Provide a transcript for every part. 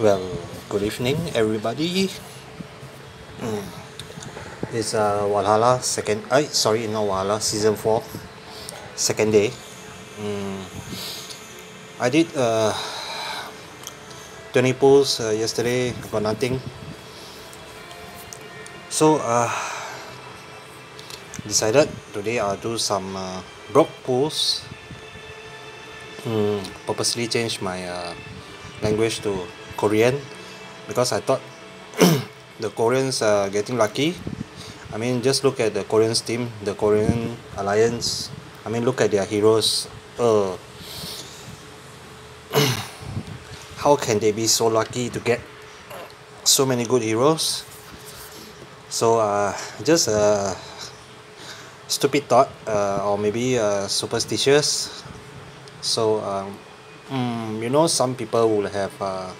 Well, good evening, everybody. Mm. It's uh, Valhalla second. I sorry, not Valhalla season four, second day. Mm. I did uh, twenty pulls uh, yesterday. Got nothing. So uh, decided today I'll do some uh, broke pulls. Mm, purposely change my uh, language to Korean because I thought the Koreans are getting lucky. I mean, just look at the Korean team, the Korean alliance. I mean, look at their heroes. Uh, how can they be so lucky to get so many good heroes? So, uh, just a stupid thought, uh, or maybe uh, superstitious. So, um, mm, you know, some people will have uh,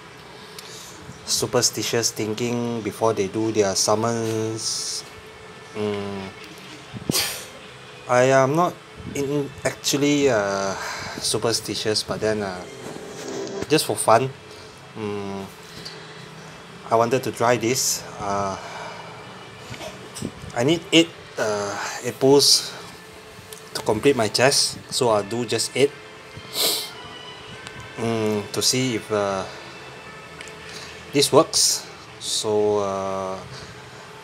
superstitious thinking before they do their summons. Mm, I am not in actually uh, superstitious, but then uh, just for fun, mm, I wanted to try this. Uh, I need eight uh, eight pulls to complete my chest, so I'll do just eight mm, to see if uh, this works. So uh,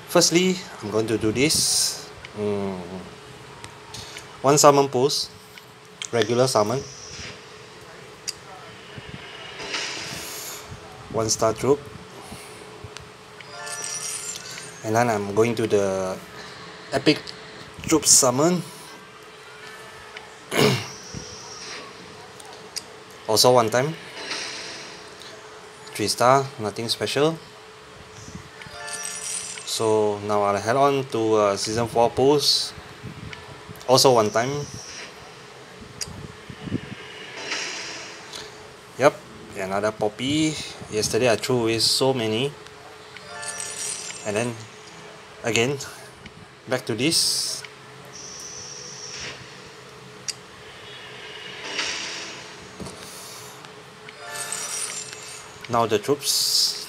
firstly I'm going to do this. Mm, one summon pulse regular summon one star troop. And then I'm going to the epic troop summon also one time 3 star nothing special. So now I'll head on to uh, season 4 pulls also one time. Yep another poppy. Yesterday I threw away so many. And then again back to this now the troops.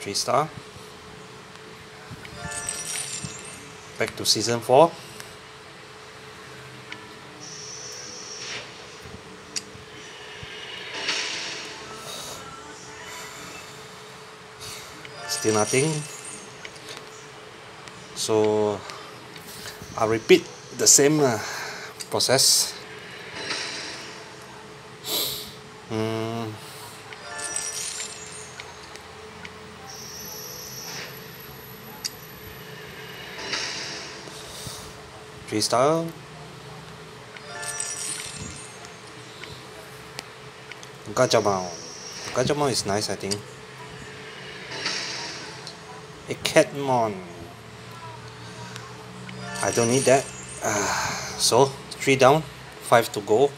Three star. Back to season 4 still nothing. So I'll repeat the same uh, process. Mm. star Gajamon Gajamon is nice I think. A Catmon I don't need that. Uh, so 3 down 5 to go.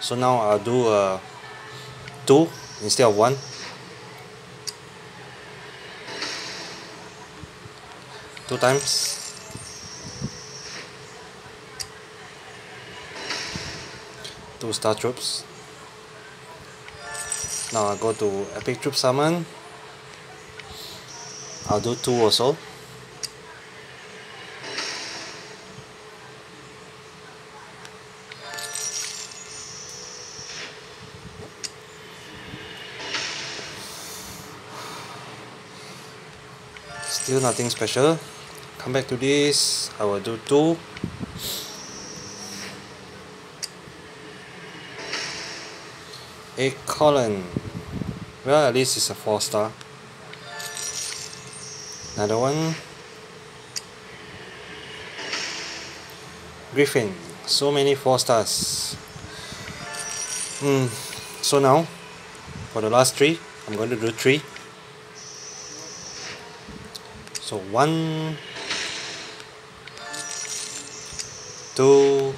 So now I'll do uh, 2 instead of 1 two times. Two star troops. Now I'll go to epic troop summon. I'll do 2 also still nothing special. Come back to this. I will do 2 a colon well at least it's a 4 star. Another one. Griffin. So many 4 stars. Hmm. So now for the last 3 I'm going to do 3 so one two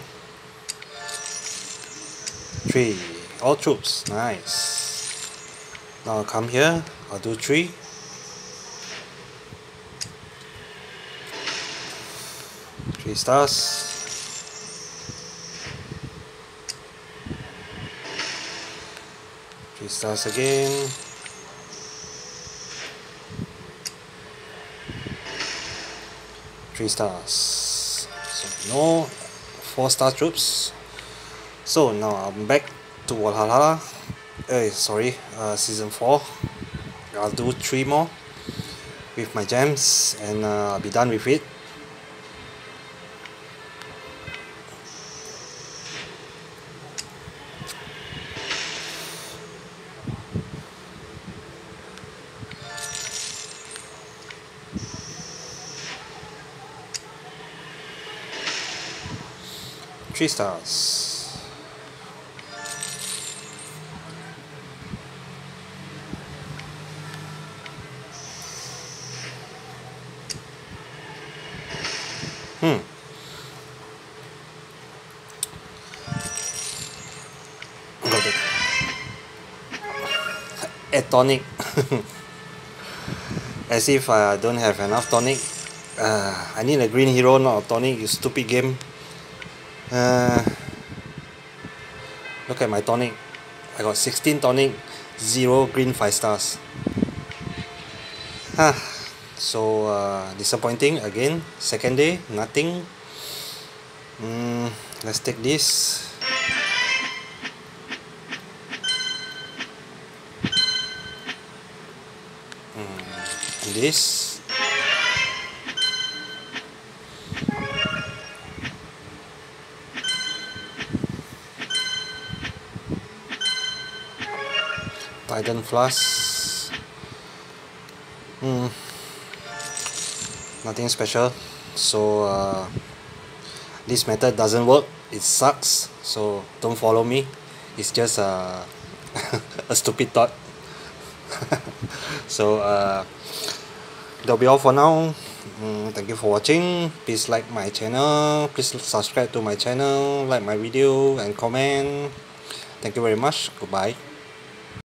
three. All troops. Nice. Now I'll come here. I'll do three. Three stars. Three stars again. Three stars. So no four star troops. So now I'm back to Valhalla. Eh sorry uh, season 4 I'll do three more with my gems and uh, I'll be done with it three stars hmm. Got it add tonic. As if I don't have enough tonic. Uh, I need a green hero not a tonic you stupid game uh, look at my tonic I got 16 tonic 0 green 5 stars. Ah so uh, disappointing again. Second day nothing. Mm, let's take this. Mm, this Titan Flask hmm. Nothing special. So uh, this method doesn't work. It sucks. So don't follow me. It's just uh, a stupid thought. So uh, that'll be all for now. Mm, thank you for watching. Please like my channel. Please subscribe to my channel. Like my video and comment. Thank you very much. Goodbye